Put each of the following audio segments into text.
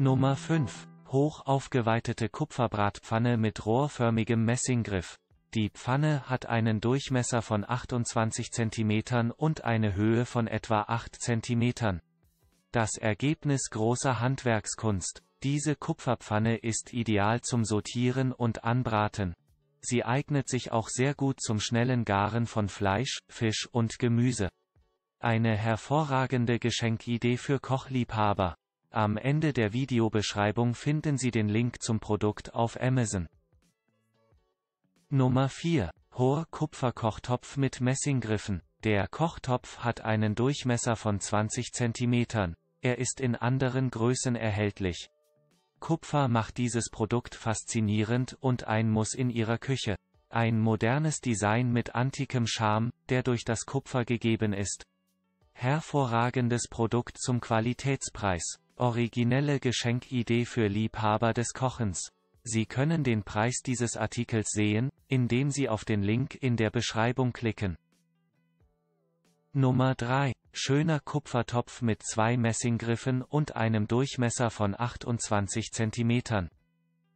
Nummer 5. Hoch aufgeweitete Kupferbratpfanne mit rohrförmigem Messinggriff. Die Pfanne hat einen Durchmesser von 28 cm und eine Höhe von etwa 8 cm. Das Ergebnis großer Handwerkskunst. Diese Kupferpfanne ist ideal zum Sortieren und Anbraten. Sie eignet sich auch sehr gut zum schnellen Garen von Fleisch, Fisch und Gemüse. Eine hervorragende Geschenkidee für Kochliebhaber. Am Ende der Videobeschreibung finden Sie den Link zum Produkt auf Amazon. Nummer 4. Hoher Kupferkochtopf mit Messinggriffen. Der Kochtopf hat einen Durchmesser von 20 cm. Er ist in anderen Größen erhältlich. Kupfer macht dieses Produkt faszinierend und ein Muss in Ihrer Küche. Ein modernes Design mit antikem Charme, der durch das Kupfer gegeben ist. Hervorragendes Produkt zum Qualitätspreis. Originelle Geschenkidee für Liebhaber des Kochens. Sie können den Preis dieses Artikels sehen, indem Sie auf den Link in der Beschreibung klicken. Nummer 3. Schöner Kupfertopf mit zwei Messinggriffen und einem Durchmesser von 28 cm.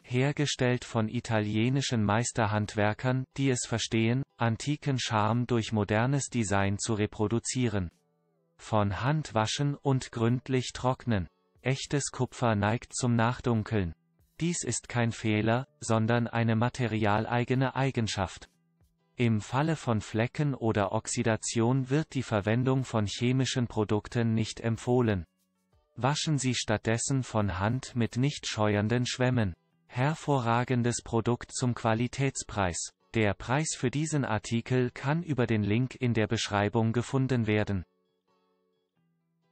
Hergestellt von italienischen Meisterhandwerkern, die es verstehen, antiken Charme durch modernes Design zu reproduzieren. Von Hand waschen und gründlich trocknen. Echtes Kupfer neigt zum Nachdunkeln. Dies ist kein Fehler, sondern eine materialeigene Eigenschaft. Im Falle von Flecken oder Oxidation wird die Verwendung von chemischen Produkten nicht empfohlen. Waschen Sie stattdessen von Hand mit nicht scheuernden Schwämmen. Hervorragendes Produkt zum Qualitätspreis. Der Preis für diesen Artikel kann über den Link in der Beschreibung gefunden werden.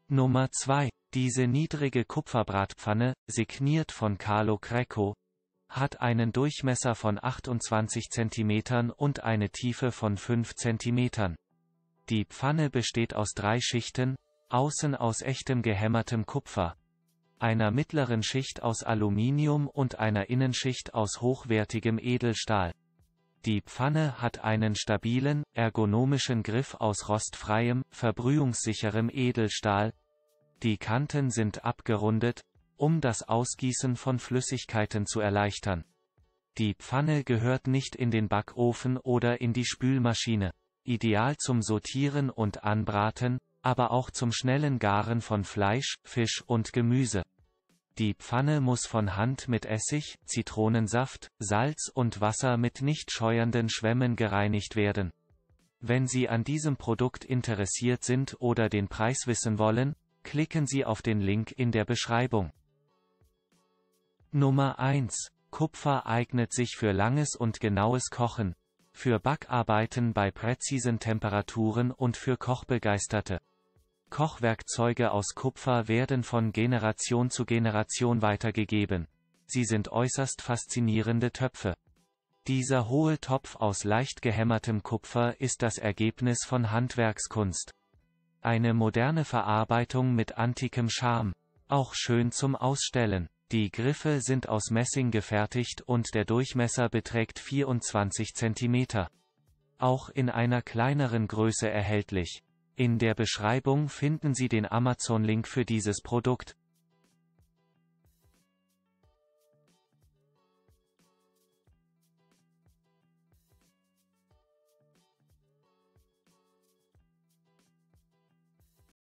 Nummer 2. Diese niedrige Kupferbratpfanne, signiert von Carlo Greco, hat einen Durchmesser von 28 cm und eine Tiefe von 5 cm. Die Pfanne besteht aus drei Schichten, außen aus echtem gehämmertem Kupfer, einer mittleren Schicht aus Aluminium und einer Innenschicht aus hochwertigem Edelstahl. Die Pfanne hat einen stabilen, ergonomischen Griff aus rostfreiem, verbrühungssicherem Edelstahl, die Kanten sind abgerundet, um das Ausgießen von Flüssigkeiten zu erleichtern. Die Pfanne gehört nicht in den Backofen oder in die Spülmaschine. Ideal zum Sortieren und Anbraten, aber auch zum schnellen Garen von Fleisch, Fisch und Gemüse. Die Pfanne muss von Hand mit Essig, Zitronensaft, Salz und Wasser mit nicht scheuernden Schwämmen gereinigt werden. Wenn Sie an diesem Produkt interessiert sind oder den Preis wissen wollen, Klicken Sie auf den Link in der Beschreibung. Nummer 1. Kupfer eignet sich für langes und genaues Kochen, für Backarbeiten bei präzisen Temperaturen und für Kochbegeisterte. Kochwerkzeuge aus Kupfer werden von Generation zu Generation weitergegeben. Sie sind äußerst faszinierende Töpfe. Dieser hohe Topf aus leicht gehämmertem Kupfer ist das Ergebnis von Handwerkskunst. Eine moderne Verarbeitung mit antikem Charme. Auch schön zum Ausstellen. Die Griffe sind aus Messing gefertigt und der Durchmesser beträgt 24 cm. Auch in einer kleineren Größe erhältlich. In der Beschreibung finden Sie den Amazon-Link für dieses Produkt.